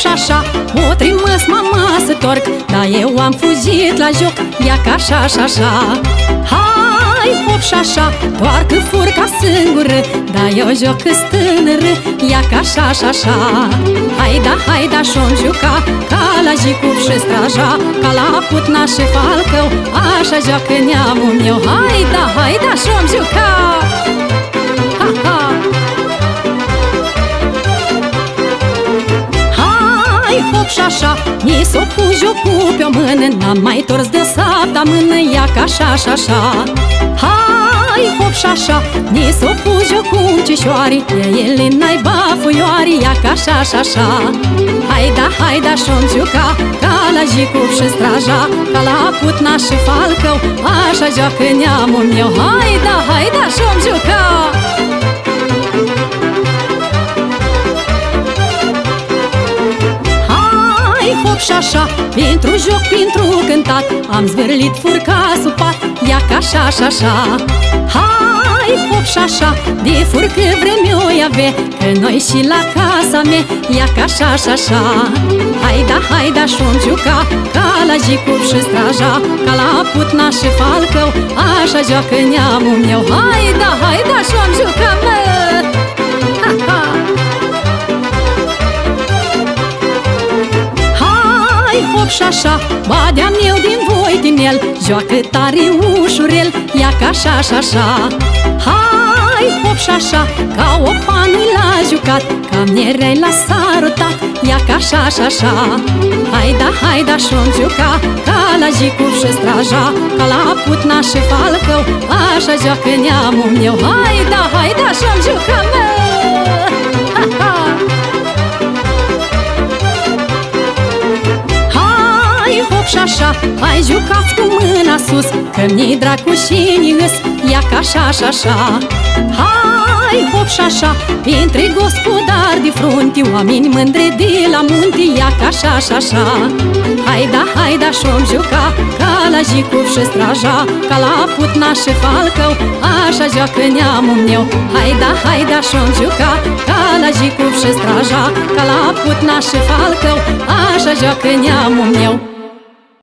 și așa O trimis mama să torc. Dar eu am fugit la joc Ia ca așa și așa. Hai, hop și așa Toarcă furca singură. Dar eu joc stânăr Ia ca așa și așa. Hai da, hai da și-om juca Ca la jicub și straja. Ca la putna și falcău Așa joacă neamul meu. Hai da, hai da și-om juca așa Ni s-o pus jocul pe o mână N-am mai tors de sapta mână Ia ca așa și așa. Hai hop și așa Ni s-o pus jocul cișoari Ele n-ai bafuioari Ia ca așa și așa. Hai da, hai da și-om juca Ca la jicub și straja Ca la putnaș și falcău Așa joacă neamul meu Hai da, hai hop și așa Pentru joc, pentru cântat Am zvârlit furca sub pat Ia ca așa și așa. Hai hop și așa De furcă vrem eu avea Că noi și la casa mea Ia ca așa și așa. Hai da, hai da și-om juca Ca la jicub și straja Ca la putna și falcău Așa joacă neamul meu. Hai da, hai da și-om hop și așa Badea meu din voi din el Joacă tare ușurel Ia ca așa și așa. Hai hop și așa Ca o pană l-a jucat Ca mierei la sarutat Ia ca așa și așa. Hai da, hai da și-om juca Ca la jicub și straja Ca la putna și falcău Așa joacă neamul meu. Hai da, hai da și-om juca mă și așa Hai jucați cu mâna sus Că mi dracu și nius Ia ca așa și așa. Hai hop și așa Printre gospodari de frunte Oameni mândre de la munte Ia ca așa și așa. Hai da, hai da și-om juca Ca la jicub și straja Ca la putna și falcău Așa joacă neamul meu. Hai da, hai da și-om juca Ca la jicub și straja Ca la putna și falcău Așa joacă neamul meu